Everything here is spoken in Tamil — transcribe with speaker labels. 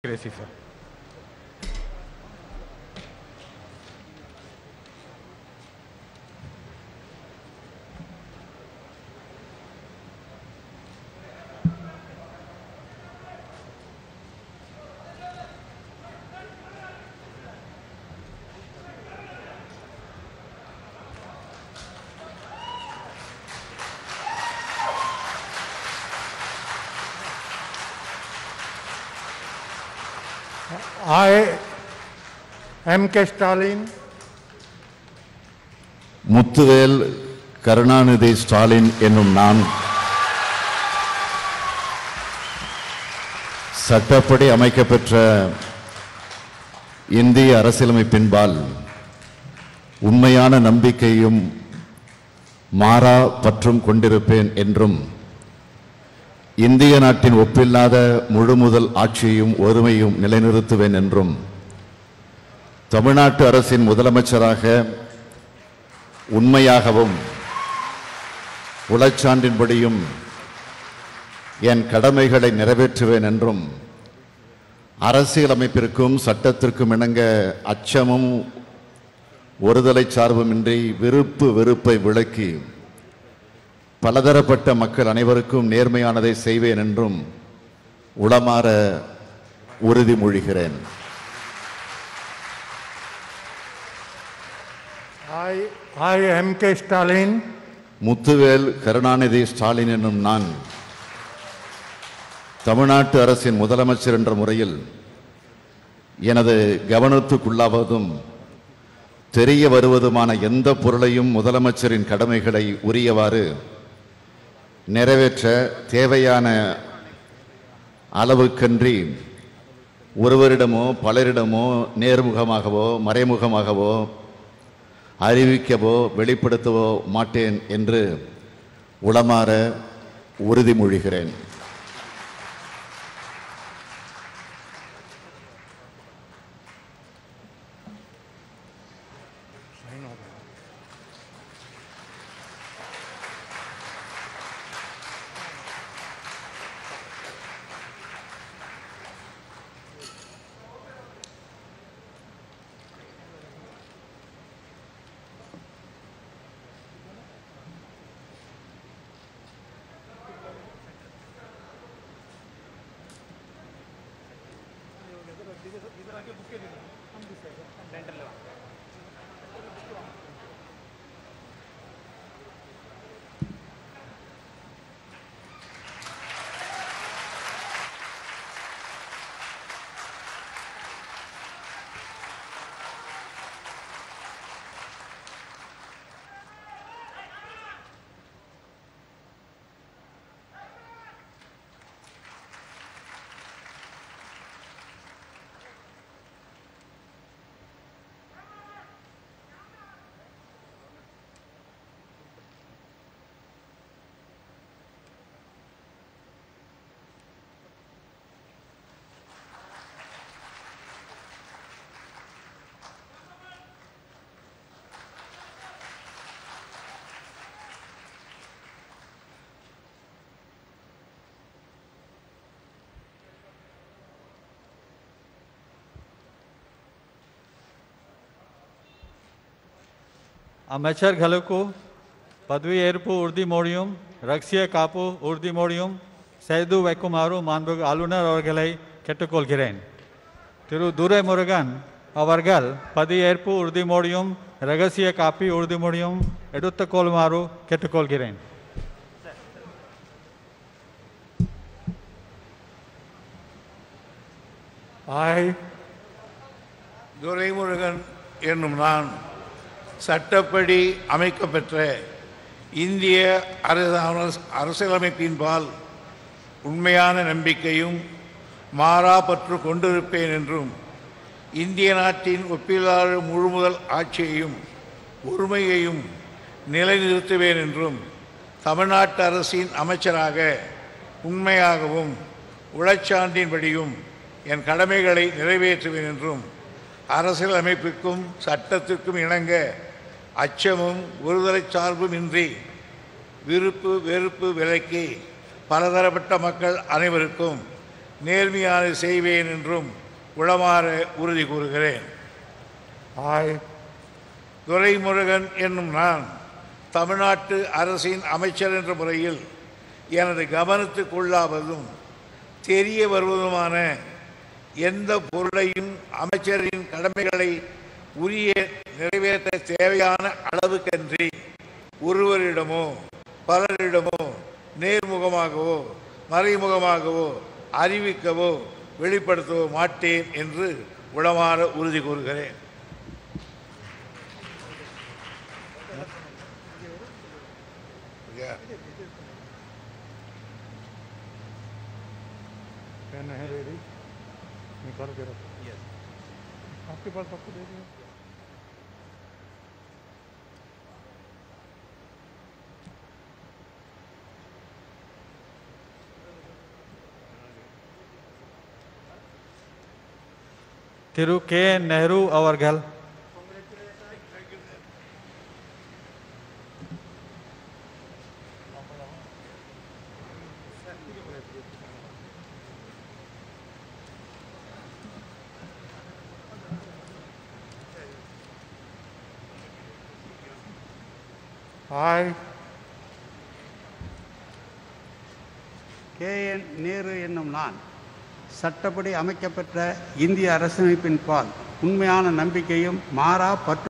Speaker 1: Crecife.
Speaker 2: I, M. K. Stalin,
Speaker 3: Muthuvel Karunanidhi Stalin என்னும் நான் சட்டப்படி அமைக்கப்பெற்ற இந்திய அரசியலமைப்பின்பால் உண்மையான நம்பிக்கையும் மாறா பற்றும் கொண்டிருப்பேன் என்றும் இந்திய நாட்டின் ஒப்பில்லாத முழுமுதல் ஆட்சியையும் ஒருமையும் நிலைநிறுத்துவேன் என்றும் தமிழ்நாட்டு அரசின் முதலமைச்சராக உண்மையாகவும் உளச்சான்றின்படியும் என் கடமைகளை நிறைவேற்றுவேன் என்றும் அரசியலமைப்பிற்கும் சட்டத்திற்கும் இணங்க அச்சமும் ஒருதலை சார்புமின்றி விருப்பு வெறுப்பை விளக்கி பலதரப்பட்ட மக்கள் அனைவருக்கும் நேர்மையானதை செய்வேன் என்றும் உளமாற உறுதிமொழிகிறேன்.
Speaker 2: Stalin,
Speaker 3: முத்துவேல் கருணாநிதி ஸ்டாலின் என்னும் நான் தமிழ்நாட்டு அரசின் முதலமைச்சர் என்ற முறையில் எனது கவனத்துக்குள்ளாவதும் தெரிய வருவதுமான எந்த பொருளையும் முதலமைச்சரின் கடமைகளை உரியவாறு நிறைவேற்ற தேவையான அளவுக்கன்றி ஒருவரிடமோ பலரிடமோ நேர்முகமாகவோ மறைமுகமாகவோ அறிவிக்கவோ வெளிப்படுத்தவோ மாட்டேன் என்று உளமாற உறுதிமொழிகிறேன்
Speaker 1: आके बुके दे देंगे हम दूसरे डेंटल लगा અમચર ઘલકુ પદવી એરપુ ઉર્દી મોડિયુમ રક્ષીય કાપુ ઉર્દી મોડિયુમ સૈદુ વૈકુમારુ માનબગ આલુનર અવર્ગலை கேட்டுக்கொள்கிறேன் திரு துரை முருகன் அவர்கள் பதியேற்பு உறுதிமொழியும் ரகசிய காப்பி உறுதிமொழியும்
Speaker 2: எடுத்துக்கொள்ளுமாறு
Speaker 4: கேட்டுக்கொள்கிறேன் ஆய் Durai Murugan, என்னும் நான் சட்டப்படி அமைக்கப்பெற்ற இந்திய அரசியலமைப்பின்பால் உண்மையான நம்பிக்கையும் மாறா பற்று கொண்டிருப்பேன் என்றும் இந்திய நாட்டின் ஒப்பிலாறு முழுமுதல் ஆட்சியையும் ஒருமையையும் நிலைநிறுத்துவேன் என்றும் தமிழ்நாட்டு அரசின் அமைச்சராக உண்மையாகவும் உளச்சான்றின்படியும் என் கடமைகளை நிறைவேற்றுவேன் என்றும் அரசியல் அமைப்புக்கும் சட்டத்திற்கும் இணங்க அச்சமும் ஒருதலை சார்பும் இன்றி விருப்பு வெறுப்பு விலக்கி பலதரப்பட்ட மக்கள் அனைவருக்கும் நேர்மையான செய்வேன் என்றும் உளமாற உறுதி கூறுகிறேன்.
Speaker 2: ஆய்
Speaker 4: துரைமுருகன் என்னும் நான் தமிழ்நாட்டு அரசின் அமைச்சர் என்ற முறையில் எனது கவனத்துக்குள்ளாவதும் தெரிய வருவதுமான எந்த பொருளையும் அமைச்சரின் கடமைகளை உரிய நிறைவேற்ற தேவையான அளவுக்கன்றி ஒருவரிடமோ பலரிடமோ நேர்முகமாகவோ மறைமுகமாகவோ அறிவிக்கவோ வெளிப்படுத்தவோ மாட்டேன் என்று உளமாற உறுதி கூறுகிறேன்
Speaker 2: Can I? आपके पास सबको दे दिया।
Speaker 1: थिरु के नेहरू अवर
Speaker 2: घर ஹாய்
Speaker 5: கே என் நேரு என்னும் நான் சட்டப்படி அமைக்கப்பெற்ற இந்திய அரசமைப்பின் பால் உண்மையான நம்பிக்கையும் மாறா பற்று